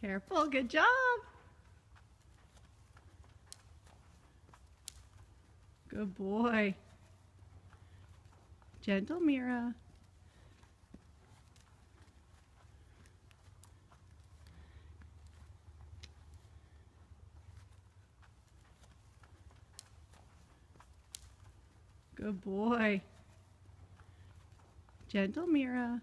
Careful. Good job. Good boy. Gentle, Mira. Good boy. Gentle, Mira.